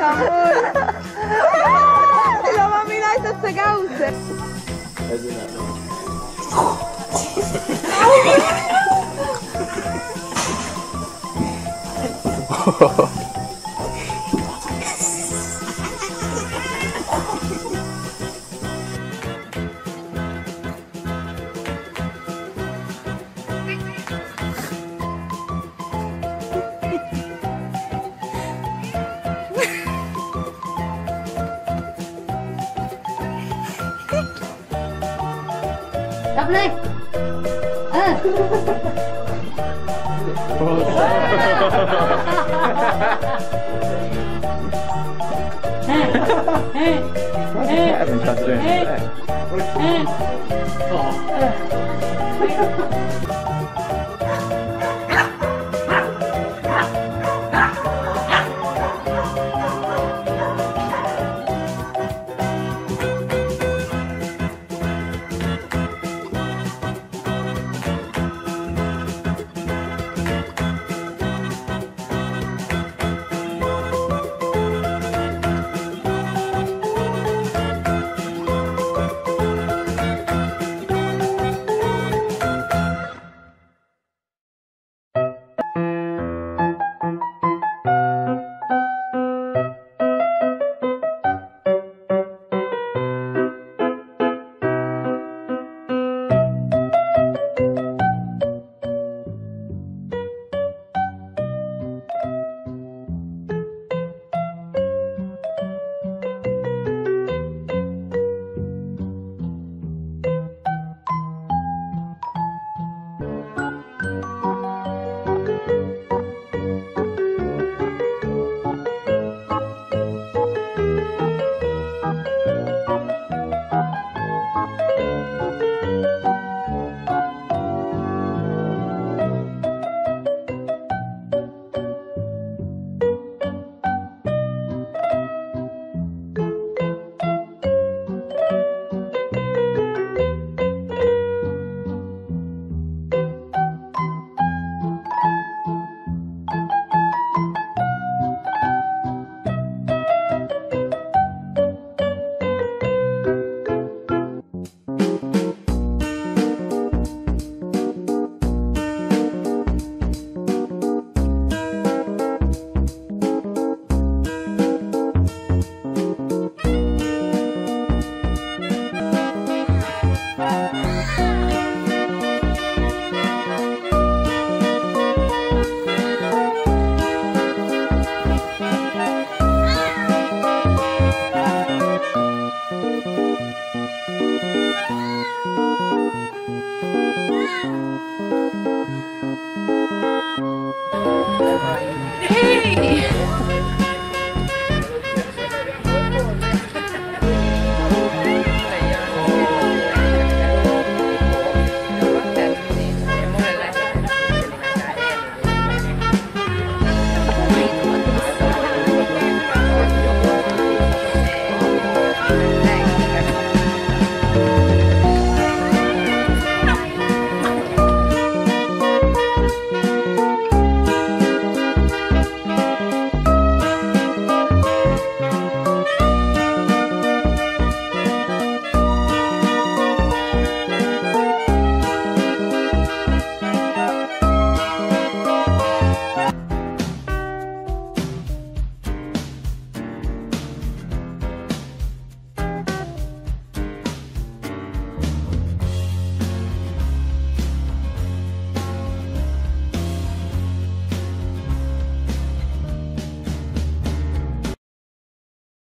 amor. Te lo va a mirar hasta. Es una... đập lên à. Hey! Hey! Hey! Hey!